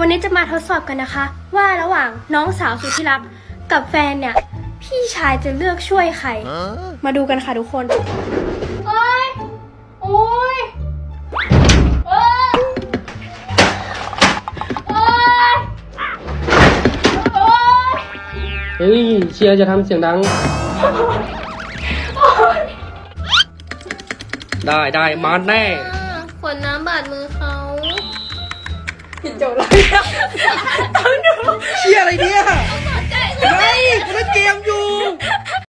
วันนี้จะมาทดสอบกันนะคะ ว่าระหว่างน้องสาวสุดที่รักกับแฟนเนี่ย พี่ชายจะเลือกช่วยใคร มาดูกันค่ะทุกคนโอ้ยโอ้ยเอ้ยโอ้ยโอ้ยเฮ้ยเชียร์จะทำเสียงดัง ได้ได้มาแน่ ขวดน้ำบาดมือเขา เชีย